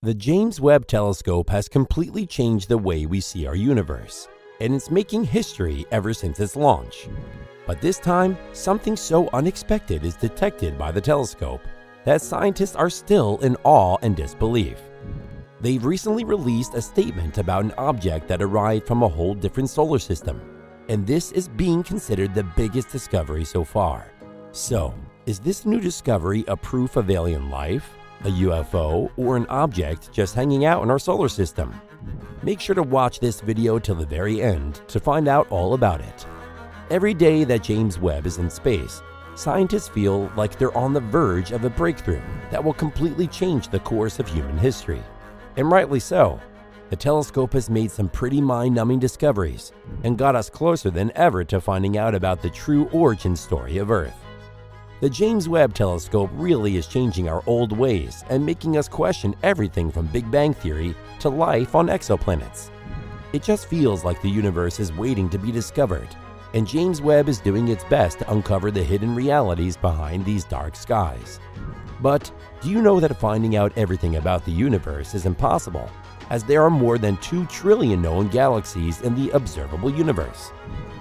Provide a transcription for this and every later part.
The James Webb Telescope has completely changed the way we see our universe, and it's making history ever since its launch. But this time, something so unexpected is detected by the telescope that scientists are still in awe and disbelief. They've recently released a statement about an object that arrived from a whole different solar system, and this is being considered the biggest discovery so far. So, is this new discovery a proof of alien life? A UFO, or an object just hanging out in our solar system? Make sure to watch this video till the very end to find out all about it. Every day that James Webb is in space, scientists feel like they're on the verge of a breakthrough that will completely change the course of human history. And rightly so. The telescope has made some pretty mind numbing discoveries and got us closer than ever to finding out about the true origin story of Earth. The James Webb Telescope really is changing our old ways and making us question everything from Big Bang Theory to life on exoplanets. It just feels like the universe is waiting to be discovered, and James Webb is doing its best to uncover the hidden realities behind these dark skies. But do you know that finding out everything about the universe is impossible, as there are more than 2 trillion known galaxies in the observable universe?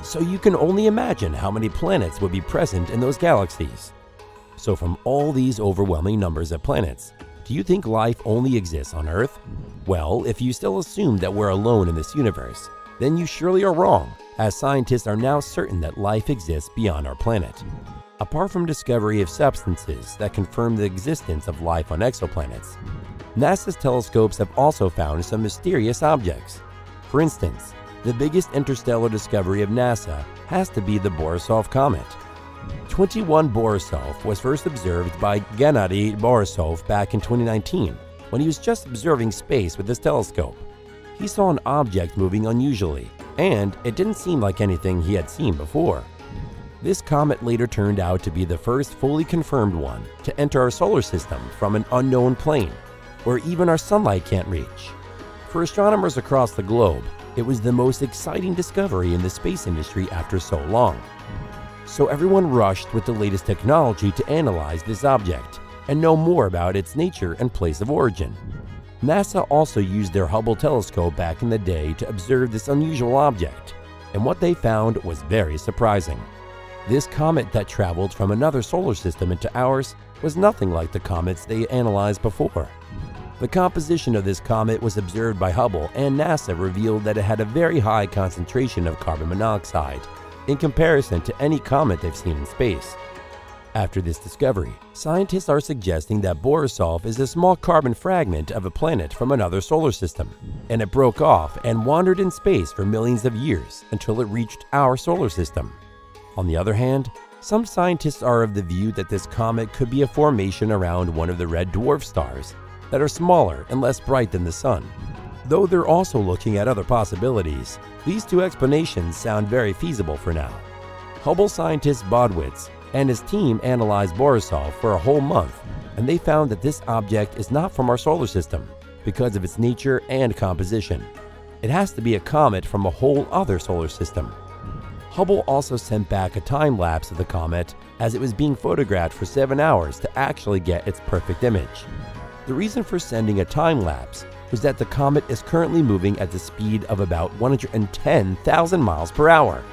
So you can only imagine how many planets would be present in those galaxies. So from all these overwhelming numbers of planets, do you think life only exists on Earth? Well, if you still assume that we're alone in this universe, then you surely are wrong, as scientists are now certain that life exists beyond our planet. Apart from discovery of substances that confirm the existence of life on exoplanets, NASA's telescopes have also found some mysterious objects. For instance, the biggest interstellar discovery of NASA has to be the Borisov Comet. 21 Borisov was first observed by Gennady Borisov back in 2019 when he was just observing space with his telescope. He saw an object moving unusually, and it didn't seem like anything he had seen before. This comet later turned out to be the first fully confirmed one to enter our solar system from an unknown plane, where even our sunlight can't reach. For astronomers across the globe, it was the most exciting discovery in the space industry after so long. So everyone rushed with the latest technology to analyze this object and know more about its nature and place of origin. NASA also used their Hubble telescope back in the day to observe this unusual object, and what they found was very surprising. This comet that traveled from another solar system into ours was nothing like the comets they analyzed before. The composition of this comet was observed by Hubble, and NASA revealed that it had a very high concentration of carbon monoxide in comparison to any comet they've seen in space. After this discovery, scientists are suggesting that Borisov is a small carbon fragment of a planet from another solar system, and it broke off and wandered in space for millions of years until it reached our solar system. On the other hand, some scientists are of the view that this comet could be a formation around one of the red dwarf stars that are smaller and less bright than the Sun. Though they're also looking at other possibilities, these two explanations sound very feasible for now. Hubble scientist Bodewits and his team analyzed Borisov for a whole month, and they found that this object is not from our solar system because of its nature and composition. It has to be a comet from a whole other solar system. Hubble also sent back a time lapse of the comet as it was being photographed for seven hours to actually get its perfect image. The reason for sending a time lapse was that the comet is currently moving at the speed of about 110,000 miles per hour.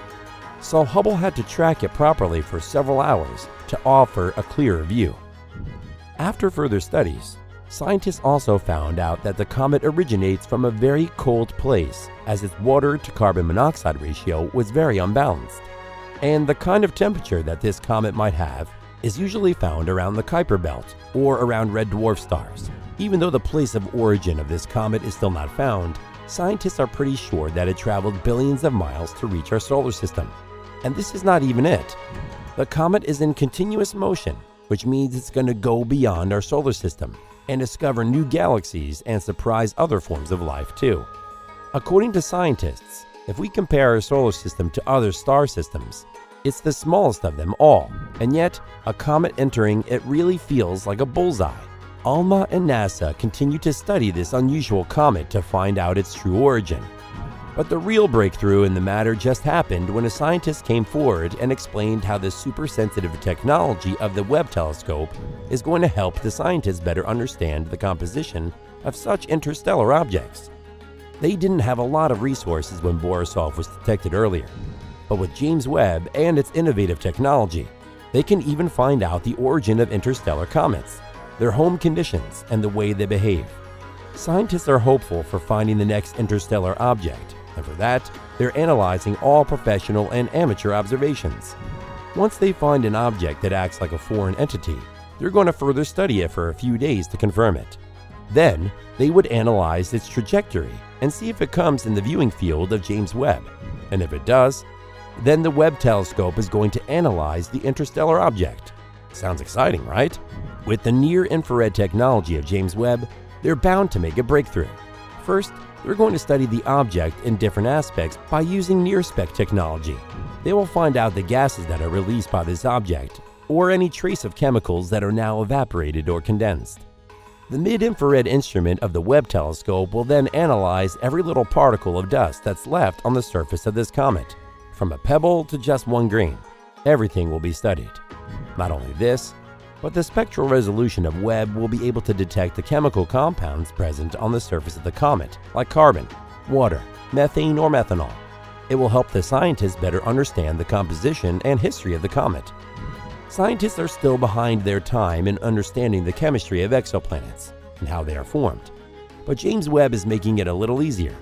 So Hubble had to track it properly for several hours to offer a clearer view. After further studies, scientists also found out that the comet originates from a very cold place as its water to carbon monoxide ratio was very unbalanced. And the kind of temperature that this comet might have is usually found around the Kuiper Belt or around red dwarf stars. Even though the place of origin of this comet is still not found, scientists are pretty sure that it traveled billions of miles to reach our solar system. And this is not even it. The comet is in continuous motion, which means it's going to go beyond our solar system and discover new galaxies and surprise other forms of life too. According to scientists, if we compare our solar system to other star systems, it's the smallest of them all, and yet, a comet entering it really feels like a bullseye. ALMA and NASA continue to study this unusual comet to find out its true origin. But the real breakthrough in the matter just happened when a scientist came forward and explained how the super sensitive technology of the Webb telescope is going to help the scientists better understand the composition of such interstellar objects. They didn't have a lot of resources when Borisov was detected earlier, but with James Webb and its innovative technology, they can even find out the origin of interstellar comets, their home conditions, and the way they behave. Scientists are hopeful for finding the next interstellar object, and for that, they're analyzing all professional and amateur observations. Once they find an object that acts like a foreign entity, they're going to further study it for a few days to confirm it. Then, they would analyze its trajectory and see if it comes in the viewing field of James Webb. And if it does, then the Webb telescope is going to analyze the interstellar object. Sounds exciting, right? With the near infrared technology of James Webb, they're bound to make a breakthrough. First, they're going to study the object in different aspects by using NIRSPEC technology. They will find out the gases that are released by this object, or any trace of chemicals that are now evaporated or condensed. The mid-infrared instrument of the Webb telescope will then analyze every little particle of dust that's left on the surface of this comet, from a pebble to just one grain. Everything will be studied. Not only this, but the spectral resolution of Webb will be able to detect the chemical compounds present on the surface of the comet, like carbon, water, methane, or methanol. It will help the scientists better understand the composition and history of the comet. Scientists are still behind their time in understanding the chemistry of exoplanets and how they are formed, but James Webb is making it a little easier.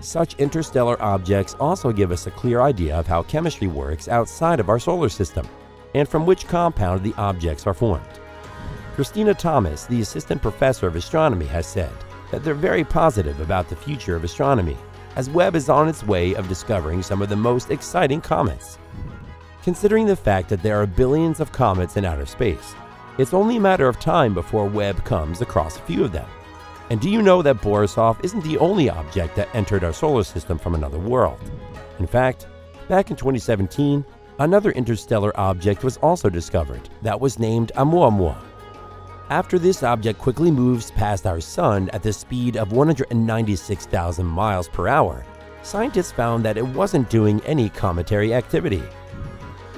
Such interstellar objects also give us a clear idea of how chemistry works outside of our solar system and from which compound the objects are formed. Cristina Thomas, the assistant professor of astronomy, has said that they're very positive about the future of astronomy, as Webb is on its way of discovering some of the most exciting comets. Considering the fact that there are billions of comets in outer space, it's only a matter of time before Webb comes across a few of them. And do you know that Borisov isn't the only object that entered our solar system from another world? In fact, back in 2017, Another interstellar object was also discovered that was named Oumuamua. After this object quickly moves past our Sun at the speed of 196,000 miles per hour, scientists found that it wasn't doing any cometary activity.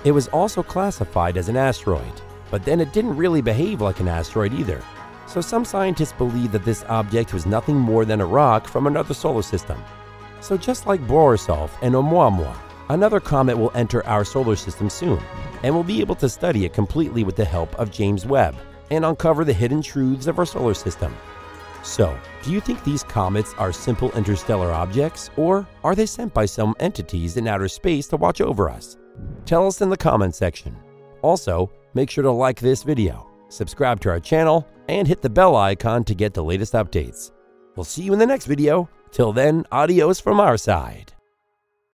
It was also classified as an asteroid, but then it didn't really behave like an asteroid either. So some scientists believe that this object was nothing more than a rock from another solar system. So just like Borisov and Oumuamua, Another comet will enter our solar system soon, and we'll be able to study it completely with the help of James Webb and uncover the hidden truths of our solar system. So, do you think these comets are simple interstellar objects, or are they sent by some entities in outer space to watch over us? Tell us in the comment section. Also, make sure to like this video, subscribe to our channel, and hit the bell icon to get the latest updates. We'll see you in the next video. Till then, adios from our side.